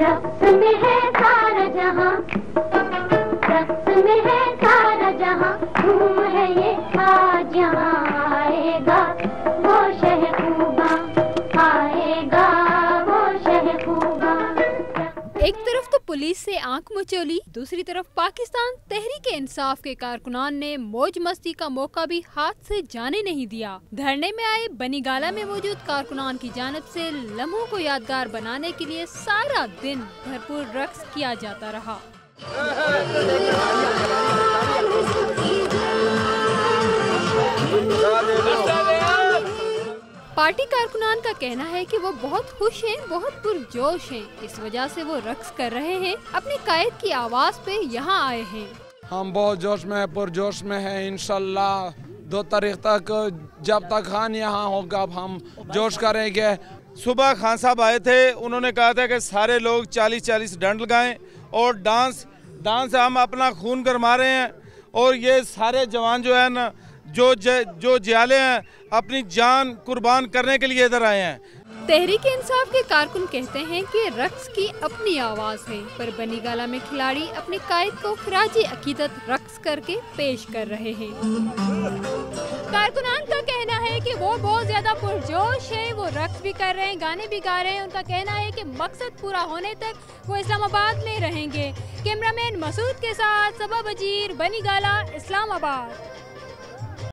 رقص میں ہے سارا جہاں رقص میں ہے سارا جہاں دھوم ہے یہ آ جہاں ایک طرف تو پولیس سے آنکھ مچولی دوسری طرف پاکستان تحریک انصاف کے کارکنان نے موج مستی کا موقع بھی ہاتھ سے جانے نہیں دیا۔ دھرنے میں آئے بنی گالا میں موجود کارکنان کی جانب سے لمحوں کو یادگار بنانے کے لیے سارا دن بھرپور رقص کیا جاتا رہا۔ پارٹی کارکنان کا کہنا ہے کہ وہ بہت خوش ہیں بہت پرجوش ہیں۔ اس وجہ سے وہ رقص کر رہے ہیں اپنے قائد کی آواز پہ یہاں آئے ہیں۔ ہم بہت جوش میں پرجوش میں ہیں انشاءاللہ۔ دو تاریخ تک جب تک خان یہاں ہوگا اب ہم جوش کریں گے۔ صبح خان صاحب آئے تھے انہوں نے کہا تھا کہ سارے لوگ چالیس چالیس ڈنڈ لگائیں اور ڈانس ڈانس ہم اپنا خون کرما رہے ہیں۔ اور یہ سارے جوان جو ہے نا جو جو جیالے ہیں، اپنی جان قربان کرنے کے لیے ادھر آئے ہیں۔ تحریک انصاف کے کارکن کہتے ہیں کہ رقص کی اپنی آواز ہے، پر بنی گالا میں کھلاڑی اپنے قائد کو خراج عقیدت رقص کر کے پیش کر رہے ہیں۔ کارکنان کا کہنا ہے کہ وہ بہت زیادہ پرجوش ہے، وہ رقص بھی کر رہے ہیں، گانے بھی گا رہے ہیں۔ ان کا کہنا ہے کہ مقصد پورا ہونے تک وہ اسلام آباد میں رہیں گے۔ کیمرہ مین مسعود کے ساتھ سبا بجیر بنی گالا اسلام آباد۔